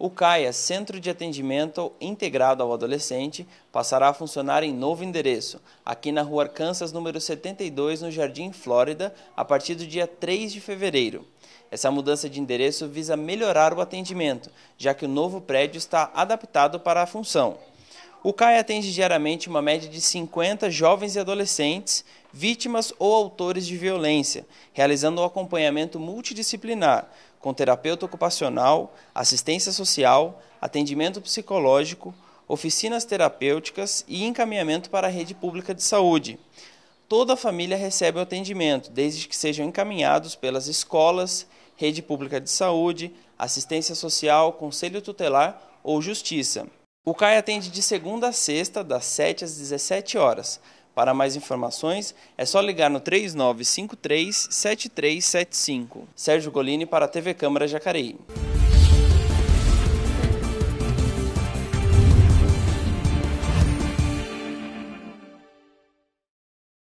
O CAIA, Centro de Atendimento Integrado ao Adolescente, passará a funcionar em novo endereço, aqui na Rua Arkansas, número 72, no Jardim Flórida, a partir do dia 3 de fevereiro. Essa mudança de endereço visa melhorar o atendimento, já que o novo prédio está adaptado para a função. O CAI atende diariamente uma média de 50 jovens e adolescentes, vítimas ou autores de violência, realizando um acompanhamento multidisciplinar, com terapeuta ocupacional, assistência social, atendimento psicológico, oficinas terapêuticas e encaminhamento para a rede pública de saúde. Toda a família recebe o atendimento, desde que sejam encaminhados pelas escolas, rede pública de saúde, assistência social, conselho tutelar ou justiça. O CAI atende de segunda a sexta, das 7 às 17 horas. Para mais informações, é só ligar no 3953 7375. Sérgio Golini para a TV Câmara Jacareí.